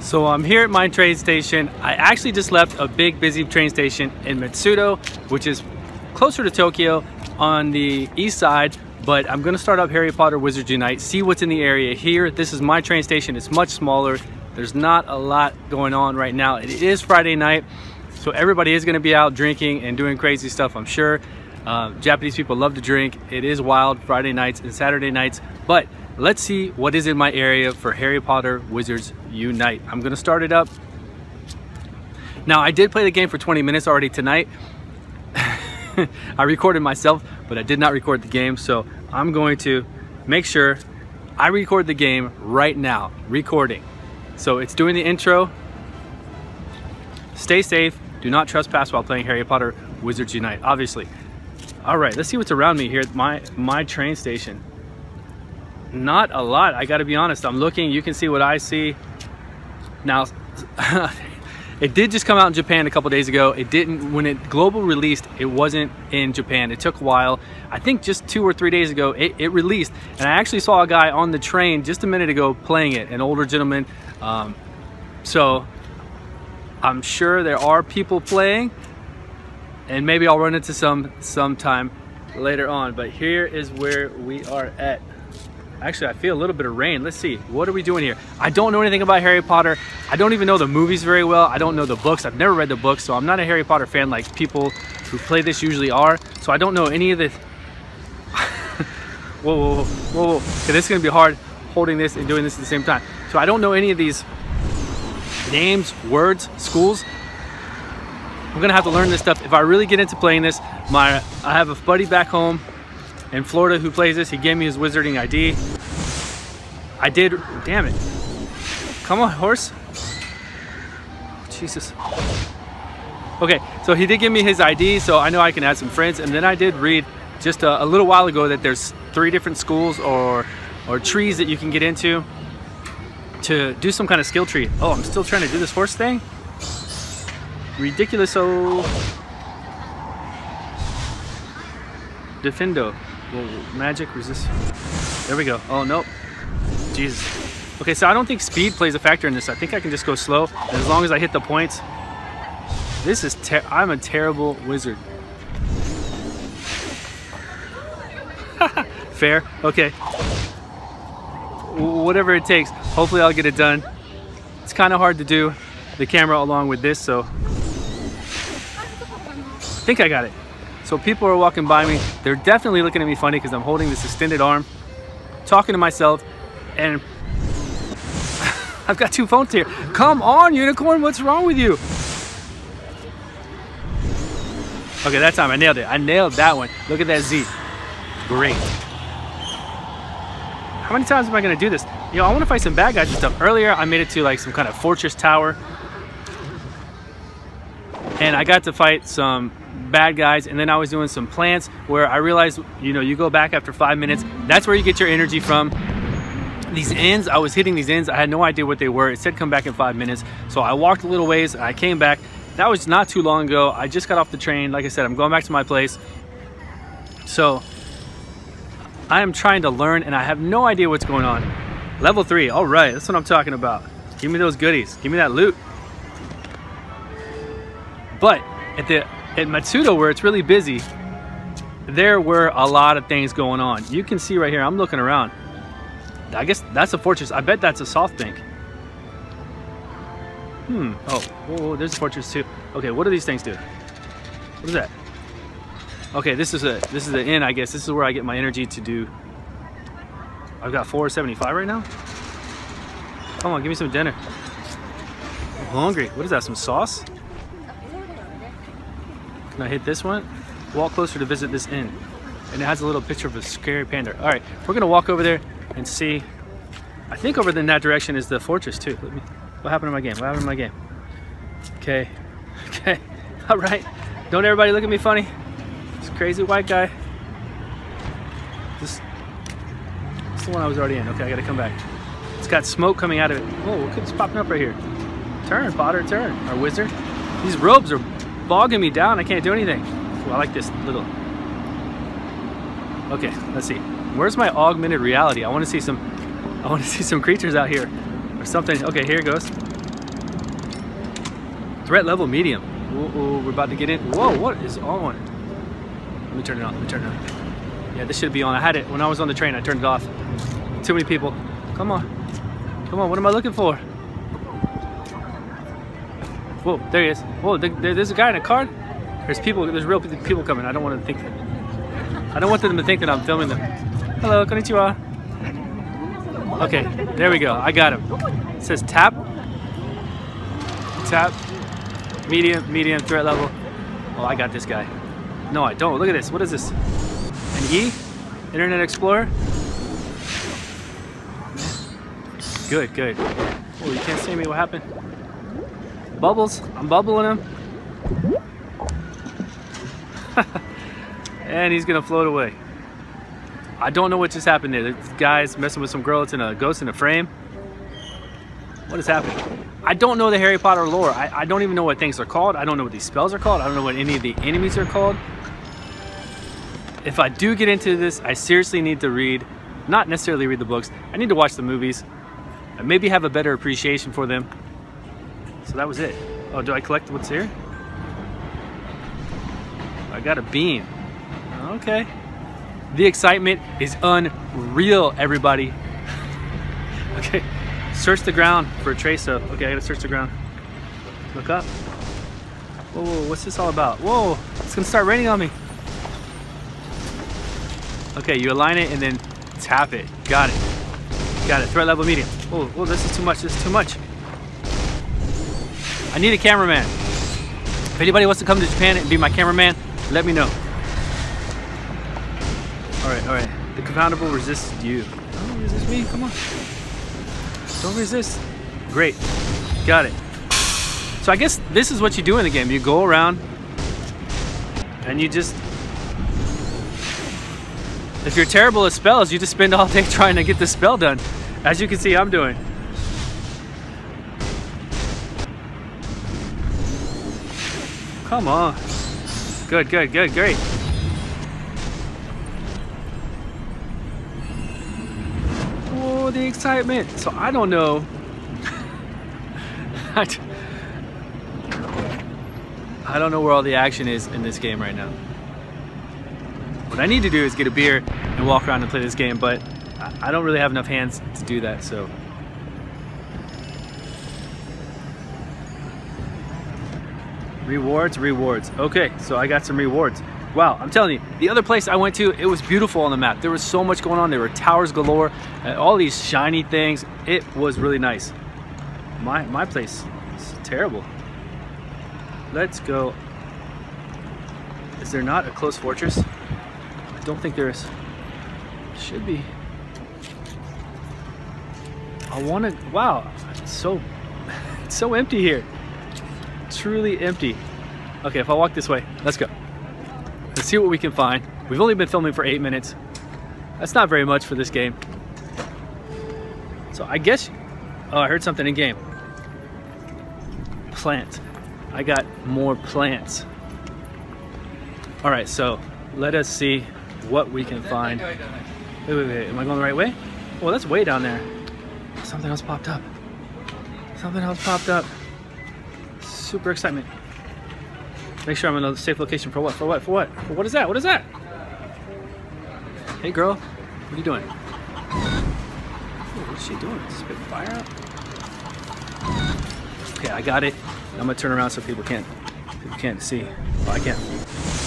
So I'm here at my train station. I actually just left a big busy train station in Matsudo, which is closer to Tokyo on the east side, but I'm gonna start up Harry Potter Wizards Unite, see what's in the area here. This is my train station, it's much smaller. There's not a lot going on right now. It is Friday night, so everybody is gonna be out drinking and doing crazy stuff, I'm sure. Uh, Japanese people love to drink. It is wild Friday nights and Saturday nights, but let's see what is in my area for Harry Potter Wizards Unite. I'm gonna start it up. Now I did play the game for 20 minutes already tonight. I recorded myself, but I did not record the game. So I'm going to make sure I record the game right now, recording. So it's doing the intro. Stay safe, do not trespass while playing Harry Potter Wizards Unite, obviously. All right, let's see what's around me here at my, my train station. Not a lot, I gotta be honest. I'm looking, you can see what I see. Now, it did just come out in Japan a couple days ago. It didn't, when it global released, it wasn't in Japan. It took a while. I think just two or three days ago, it, it released. And I actually saw a guy on the train just a minute ago playing it, an older gentleman. Um, so I'm sure there are people playing and maybe I'll run into some sometime later on. But here is where we are at. Actually, I feel a little bit of rain. Let's see, what are we doing here? I don't know anything about Harry Potter. I don't even know the movies very well. I don't know the books. I've never read the books, so I'm not a Harry Potter fan like people who play this usually are. So I don't know any of the... whoa, whoa, whoa, whoa. Okay, this is gonna be hard holding this and doing this at the same time. So I don't know any of these names, words, schools. I'm gonna have to learn this stuff. If I really get into playing this, my I have a buddy back home in Florida who plays this. He gave me his wizarding ID. I did, damn it. Come on, horse. Jesus. Okay, so he did give me his ID, so I know I can add some friends. And then I did read just a, a little while ago that there's three different schools or, or trees that you can get into to do some kind of skill tree. Oh, I'm still trying to do this horse thing? Ridiculous, so... Defendo. Whoa, magic resist. There we go. Oh, nope. Jesus. Okay, so I don't think speed plays a factor in this. I think I can just go slow. as long as I hit the points. This is I'm a terrible wizard. Fair. Okay. Whatever it takes. Hopefully I'll get it done. It's kind of hard to do the camera along with this, so I think I got it. So people are walking by me. They're definitely looking at me funny because I'm holding this extended arm, talking to myself, and I've got two phones here. Come on, unicorn, what's wrong with you? Okay, that time I nailed it. I nailed that one. Look at that Z. Great. How many times am I gonna do this? You know, I wanna fight some bad guys and stuff. Earlier, I made it to like some kind of fortress tower. And I got to fight some bad guys and then I was doing some plants where I realized you know you go back after five minutes that's where you get your energy from. These inns I was hitting these inns I had no idea what they were. It said come back in five minutes. So I walked a little ways I came back. That was not too long ago. I just got off the train. Like I said I'm going back to my place. So I am trying to learn and I have no idea what's going on. Level three all right that's what I'm talking about. Give me those goodies. Give me that loot. But at the at Matsudo, where it's really busy, there were a lot of things going on. You can see right here, I'm looking around. I guess that's a fortress. I bet that's a SoftBank. Hmm, oh, whoa, there's a fortress too. Okay, what do these things do? What is that? Okay, this is a this is an inn, I guess. This is where I get my energy to do. I've got 475 right now. Come on, give me some dinner. I'm hungry. What is that? Some sauce? I hit this one? Walk closer to visit this inn. And it has a little picture of a scary panda. All right, we're gonna walk over there and see. I think over in that direction is the fortress too. Let me, what happened to my game? What happened to my game? Okay, okay, all right. Don't everybody look at me funny. This crazy white guy. This, this is the one I was already in. Okay, I gotta come back. It's got smoke coming out of it. Oh, look, it's popping up right here. Turn, Potter, turn. Our wizard. These robes are bogging me down. I can't do anything. Ooh, I like this little. Okay, let's see. Where's my augmented reality? I want to see some. I want to see some creatures out here or something. Okay, here it goes. Threat level medium. Ooh, ooh, we're about to get in. Whoa, what is on? Let me turn it on. Let me turn it on. Yeah, this should be on. I had it when I was on the train. I turned it off. Too many people. Come on. Come on. What am I looking for? Whoa, there he is. Whoa, there's a guy in a car. There's people. There's real people coming. I don't want to think. I don't want them to think that I'm filming them. Hello, konnichiwa. Okay, there we go. I got him. It says tap. Tap. Medium, medium, threat level. Oh, I got this guy. No, I don't. Look at this. What is this? An E? Internet Explorer? Good, good. Oh, you can't see me. What happened? Bubbles. I'm bubbling him. and he's gonna float away. I don't know what just happened there. This guy's messing with some girl. It's in a ghost in a frame. What is happening? I don't know the Harry Potter lore. I, I don't even know what things are called. I don't know what these spells are called. I don't know what any of the enemies are called. If I do get into this, I seriously need to read, not necessarily read the books. I need to watch the movies. and maybe have a better appreciation for them. So that was it. Oh, do I collect what's here? I got a bean. Okay. The excitement is unreal, everybody. okay. Search the ground for a trace of. Okay, I gotta search the ground. Look up. Whoa, whoa, what's this all about? Whoa, it's gonna start raining on me. Okay, you align it and then tap it. Got it. Got it. Threat level medium. Oh, whoa, this is too much. This is too much. I need a cameraman. If anybody wants to come to Japan and be my cameraman, let me know. All right, all right. The confoundable resists you. Oh, Don't resist me. Come on. Don't resist. Great. Got it. So I guess this is what you do in the game. You go around and you just... If you're terrible at spells, you just spend all day trying to get the spell done. As you can see, I'm doing. Come on. Good, good, good, great. Oh, the excitement. So I don't know. I don't know where all the action is in this game right now. What I need to do is get a beer and walk around and play this game, but I don't really have enough hands to do that, so. Rewards, rewards. Okay, so I got some rewards. Wow, I'm telling you, the other place I went to, it was beautiful on the map. There was so much going on. There were towers galore, and all these shiny things. It was really nice. My, my place is terrible. Let's go. Is there not a close fortress? I don't think there is. Should be. I want to, wow, it's so, it's so empty here. Truly empty. Okay, if I walk this way, let's go. Let's see what we can find. We've only been filming for eight minutes. That's not very much for this game. So I guess, oh, I heard something in game. Plant. I got more plants. All right, so let us see what we can find. Wait, wait, wait, am I going the right way? Well, that's way down there. Something else popped up. Something else popped up. Super excitement. Make sure I'm in a safe location for what? For what? For what? For what is that? What is that? Hey girl, what are you doing? what's she doing? Spit fire out? Okay, I got it. I'm gonna turn around so people can't people can't see. Well, I can't.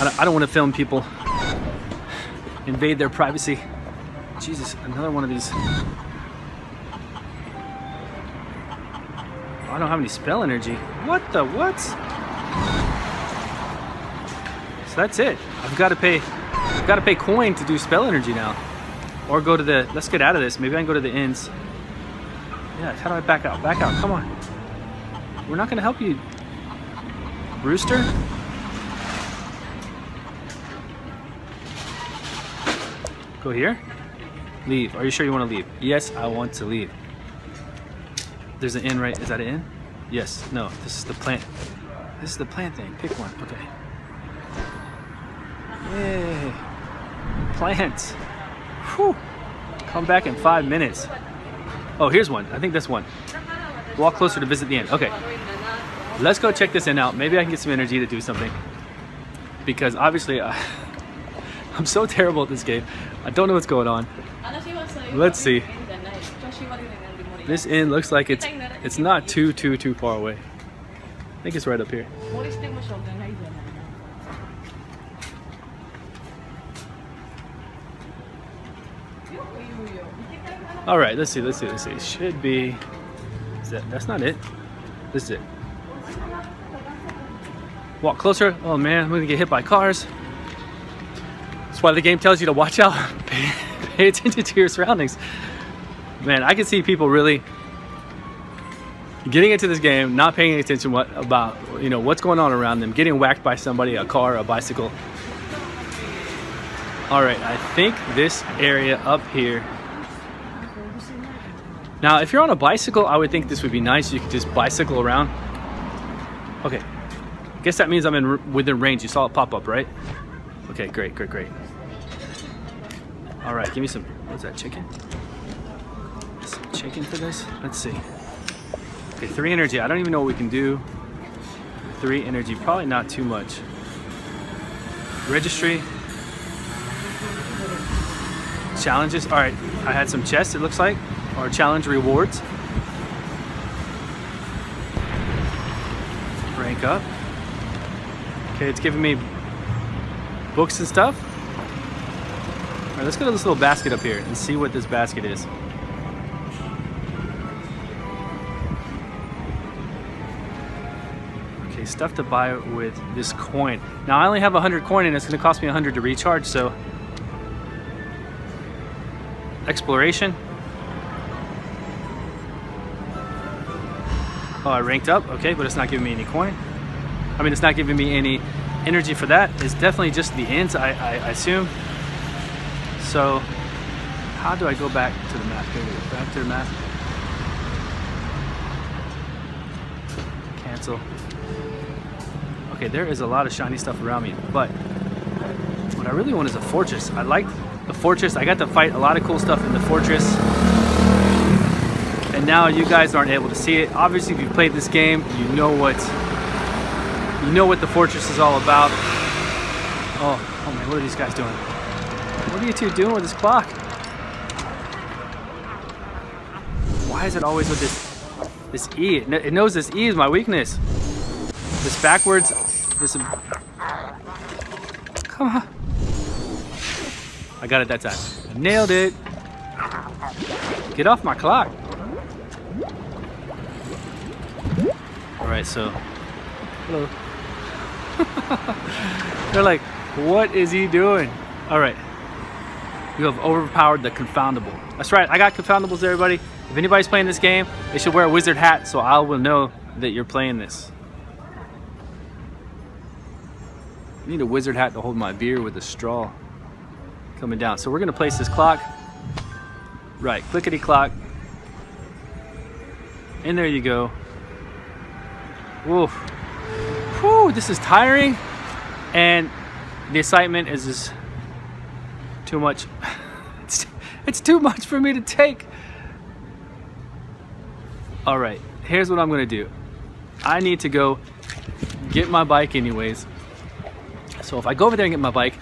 I don't, I don't want to film people invade their privacy. Jesus, another one of these. I don't have any spell energy. What the what? So that's it. I've got to pay. I've got to pay coin to do spell energy now, or go to the. Let's get out of this. Maybe I can go to the inns. Yeah. How do I back out? Back out. Come on. We're not gonna help you, Rooster. Go here. Leave. Are you sure you want to leave? Yes, I want to leave. There's an inn, right? Is that an inn? Yes. No. This is the plant. This is the plant thing. Pick one. Okay. Yay. Plants. Whew. Come back inn five minutes. Oh, here's one. I think this one. Walk closer to visit the inn. Okay. let's go check this in out. Maybe I can get some energy to do something. Because obviously, uh, I'm so terrible at this game. I don't know what's going on. Let's see. This inn looks like it's it's not too too too far away. I think it's right up here. All right, let's see, let's see, let's see. Should be. That, that's not it. This is it. Walk closer. Oh man, I'm gonna get hit by cars. That's why the game tells you to watch out. pay, pay attention to your surroundings. Man, I can see people really getting into this game, not paying attention what about you know what's going on around them, getting whacked by somebody, a car, a bicycle. All right, I think this area up here. Now, if you're on a bicycle, I would think this would be nice. You could just bicycle around. Okay, I guess that means I'm in within range. You saw it pop up, right? Okay, great, great, great. All right, give me some. What's that? Chicken? Chicken for this? Let's see. Okay, three energy. I don't even know what we can do. Three energy, probably not too much. Registry. Challenges. All right, I had some chests, it looks like, or challenge rewards. Rank up. Okay, it's giving me books and stuff. All right, let's go to this little basket up here and see what this basket is. Stuff to buy with this coin. Now I only have 100 coin and it's gonna cost me 100 to recharge, so. Exploration. Oh, I ranked up, okay, but it's not giving me any coin. I mean, it's not giving me any energy for that. It's definitely just the inns, I, I, I assume. So, how do I go back to the map? Here we go, back to the map. Cancel. Okay, there is a lot of shiny stuff around me, but what I really want is a fortress. I like the fortress. I got to fight a lot of cool stuff in the fortress. And now you guys aren't able to see it. Obviously, if you've played this game, you know what you know what the fortress is all about. Oh, oh man, what are these guys doing? What are you two doing with this clock? Why is it always with this this E? It knows this E is my weakness. This backwards Come on. I got it that time. Nailed it. Get off my clock. Alright, so hello. They're like, what is he doing? Alright. You have overpowered the confoundable. That's right, I got confoundables everybody. If anybody's playing this game, they should wear a wizard hat so I will know that you're playing this. I need a wizard hat to hold my beer with a straw coming down. So we're gonna place this clock. Right, clickety clock. And there you go. Woof. Whew, this is tiring. And the excitement is just too much. it's, it's too much for me to take. All right, here's what I'm gonna do. I need to go get my bike anyways. So if I go over there and get my bike,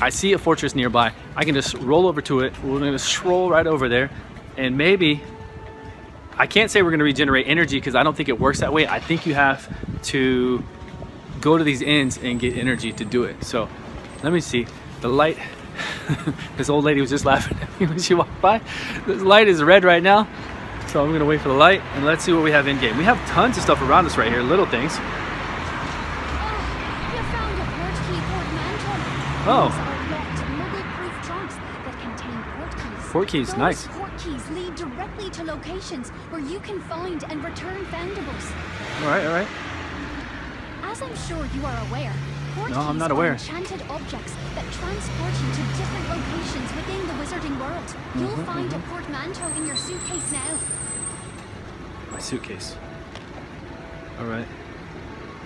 I see a fortress nearby, I can just roll over to it. We're gonna stroll right over there and maybe, I can't say we're gonna regenerate energy because I don't think it works that way. I think you have to go to these inns and get energy to do it. So let me see, the light, this old lady was just laughing at me when she walked by. This light is red right now. So I'm gonna wait for the light and let's see what we have in game. We have tons of stuff around us right here, little things. Oh. Port keys, nice. Port keys lead directly to locations where you can find and return foundables. All right, all right. As I'm sure you are aware, port no, keys I'm not are aware. enchanted objects that transport you to different locations within the wizarding world. Mm -hmm, You'll find mm -hmm. a portmanteau in your suitcase now. My suitcase. All right.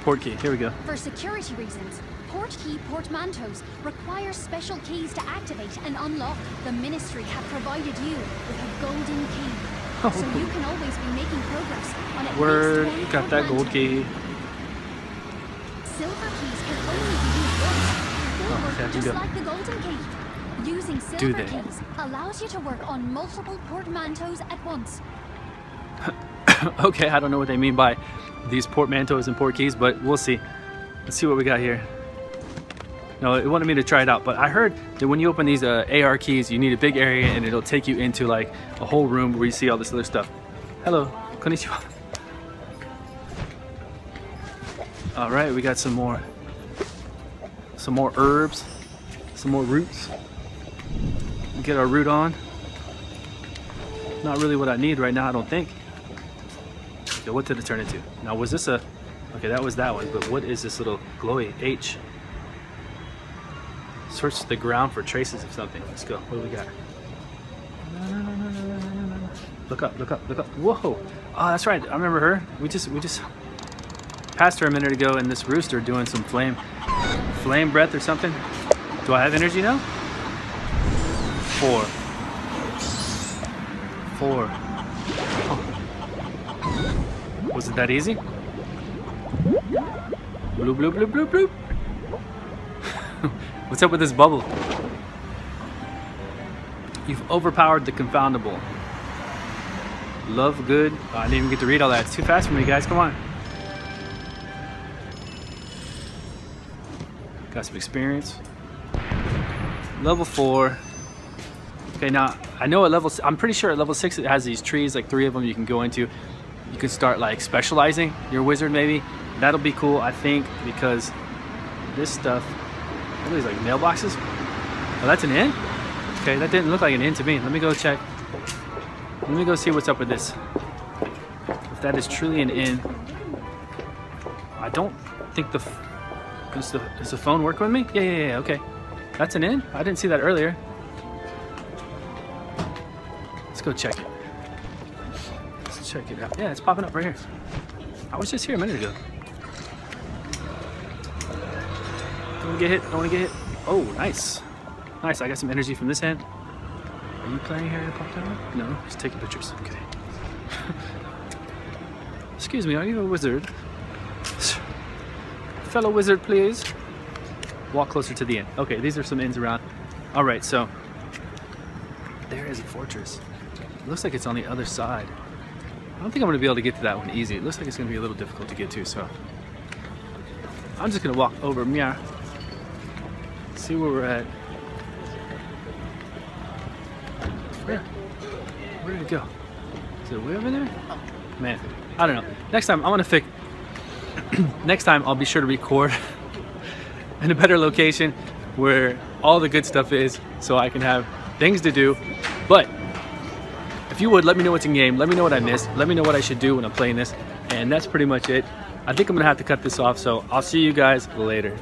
Port key, here we go. For security reasons, port key portmanteaus require special keys to activate and unlock. The Ministry have provided you with a golden key. Oh. So you can always be making progress on it. Word. least one Got that gold key. Silver keys can only be used once. Oh, just like the golden key. Using silver keys allows you to work on multiple portmanteaus at once. okay, I don't know what they mean by these portmanteaus and port keys, but we'll see. Let's see what we got here. No, it wanted me to try it out, but I heard that when you open these uh, AR keys, you need a big area and it'll take you into like a whole room where you see all this other stuff. Hello, konnichiwa. All right, we got some more, some more herbs, some more roots. Get our root on. Not really what I need right now, I don't think. Okay, what did it turn into? Now, was this a... Okay, that was that one, but what is this little glowy H? Search the ground for traces of something. Let's go. What do we got? Look up, look up, look up. Whoa! Oh, that's right. I remember her. We just, we just passed her a minute ago in this rooster doing some flame, flame breath or something. Do I have energy now? Four. Four. Oh. Was it that easy? Bloop, bloop, bloop, bloop, bloop. What's up with this bubble? You've overpowered the confoundable. Lovegood. Oh, I didn't even get to read all that. It's too fast for me, guys. Come on. Got some experience. Level four. Okay, now I know at level. I'm pretty sure at level six it has these trees, like three of them you can go into. You can start like specializing your wizard, maybe. That'll be cool, I think, because this stuff. What are these like mailboxes? Oh, that's an inn. Okay, that didn't look like an inn to me. Let me go check. Let me go see what's up with this. If that is truly an inn, I don't think the. Does the, does the phone work with me? Yeah, yeah, yeah. Okay, that's an inn. I didn't see that earlier. Let's go check it. Let's check it out. Yeah, it's popping up right here. I was just here a minute ago. Don't wanna get hit. Don't wanna get hit. Oh, nice. Nice. I got some energy from this inn. Are you playing Harry Potter? No, just taking pictures. Okay. Excuse me, are you a wizard? Fellow wizard, please. Walk closer to the inn. Okay, these are some inns around. All right, so there is a fortress. It looks like it's on the other side. I don't think I'm gonna be able to get to that one easy. It looks like it's gonna be a little difficult to get to, so I'm just gonna walk over Mia. See where we're at. Where? Where did it go? Is it way over there? Man, I don't know. Next time I'm gonna fix. Next time I'll be sure to record in a better location where all the good stuff is, so I can have things to do. But if you would, let me know what's in game. Let me know what I missed. Let me know what I should do when I'm playing this. And that's pretty much it. I think I'm gonna have to cut this off, so I'll see you guys later.